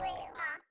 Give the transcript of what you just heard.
对吗？